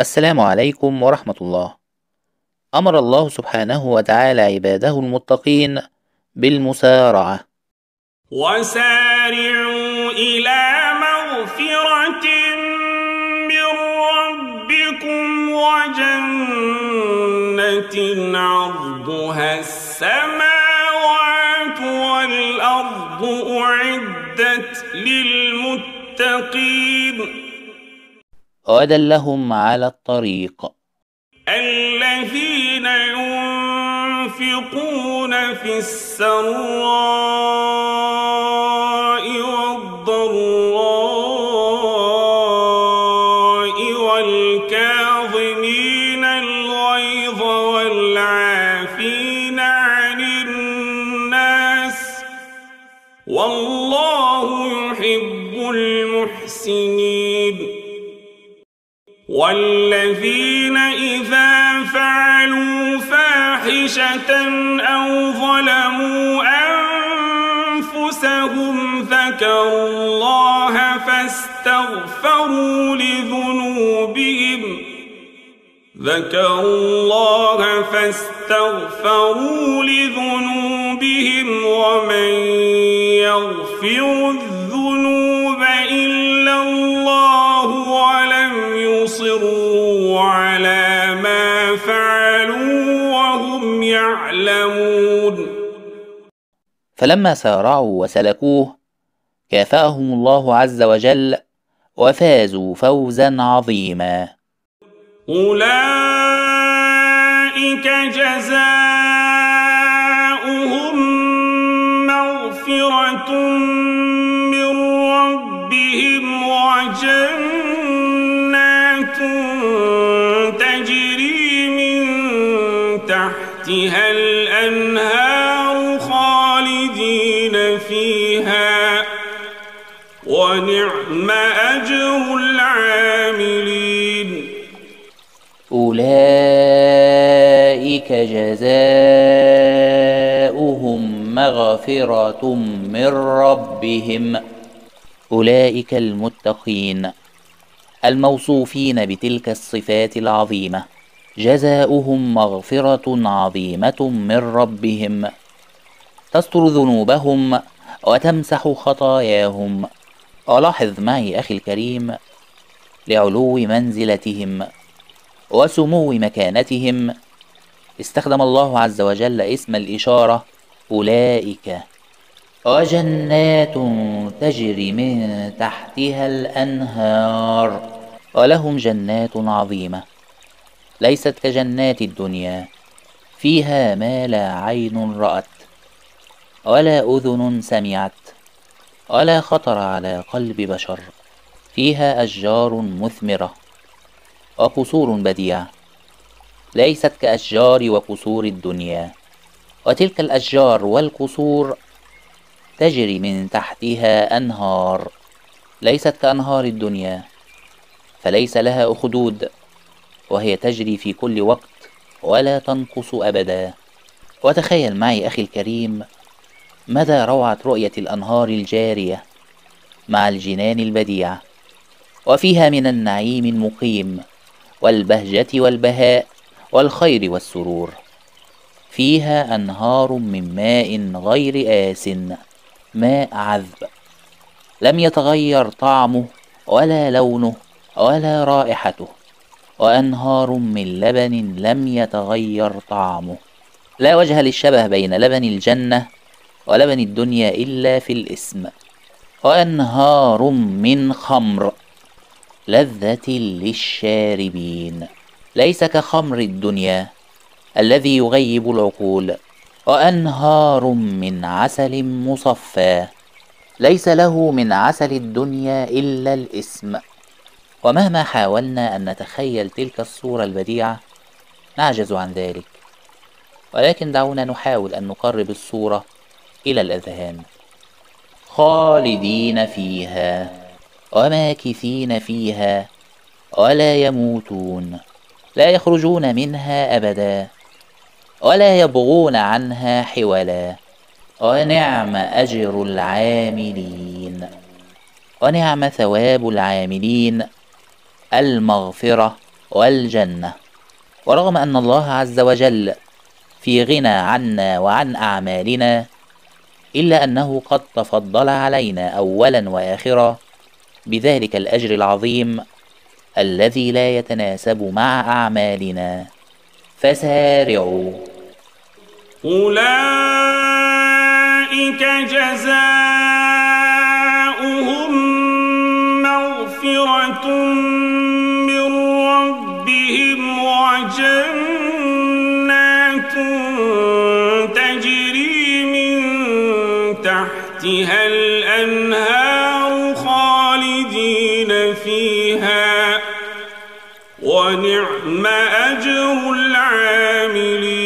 السلام عليكم ورحمة الله. أمر الله سبحانه وتعالى عباده المتقين بالمسارعة. وسارعوا إلى مغفرة من ربكم وجنة عرضها السماوات والأرض أعدت للمتقين ودلهم على الطريق. الذين ينفقون في السراء والضراء والكاظمين الغيظ والعافين عن الناس والله يحب المحسنين. والذين إذا فعلوا فاحشة أو ظلموا أنفسهم ذكروا الله فاستغفروا لذنوبهم. ذكروا الله فاستغفروا لذنوبهم ومن يغفر الذنوب فلما سارعوا وسلكوه كافأهم الله عز وجل وفازوا فوزا عظيما. أولئك جزاؤهم مغفرة من ربهم وجنات تجري من تحتها الأنهار. ونعم أجر العاملين. أولئك جزاؤهم مغفرة من ربهم. أولئك المتقين الموصوفين بتلك الصفات العظيمة. جزاؤهم مغفرة عظيمة من ربهم. تستر ذنوبهم وتمسح خطاياهم. ولاحظ معي أخي الكريم لعلو منزلتهم وسمو مكانتهم. استخدم الله عز وجل اسم الإشارة أولئك. وجنات تجري من تحتها الأنهار. ولهم جنات عظيمة ليست كجنات الدنيا. فيها ما لا عين رأت ولا أذن سمعت. ولا خطر على قلب بشر فيها أشجار مثمرة وقصور بديعة ليست كأشجار وقصور الدنيا. وتلك الأشجار والقصور تجري من تحتها أنهار ليست كأنهار الدنيا فليس لها أخدود وهي تجري في كل وقت ولا تنقص أبدا. وتخيل معي أخي الكريم مدى روعة رؤية الأنهار الجارية مع الجنان البديعة وفيها من النعيم المقيم والبهجة والبهاء والخير والسرور. فيها أنهار من ماء غير آس ماء عذب. لم يتغير طعمه ولا لونه ولا رائحته وأنهار من لبن لم يتغير طعمه. لا وجه للشبه بين لبن الجنة ولبن الدنيا إلا في الإسم. وأنهار من خمر لذة للشاربين. ليس كخمر الدنيا الذي يغيب العقول. وأنهار من عسل مصفى. ليس له من عسل الدنيا إلا الإسم. ومهما حاولنا أن نتخيل تلك الصورة البديعة نعجز عن ذلك. ولكن دعونا نحاول أن نقرب الصورة إلى الأذهان. خالدين فيها وماكثين فيها ولا يموتون لا يخرجون منها أبدا ولا يبغون عنها حولا. ونعم أجر العاملين. ونعم ثواب العاملين المغفرة والجنة. ورغم أن الله عز وجل في غنى عنا وعن أعمالنا إلا أنه قد تفضل علينا أولا وآخرا بذلك الأجر العظيم الذي لا يتناسب مع أعمالنا. فسارعوا. أولئك جزاؤهم مغفرة من ربهم وجنات فيها ونعم أجر العاملين.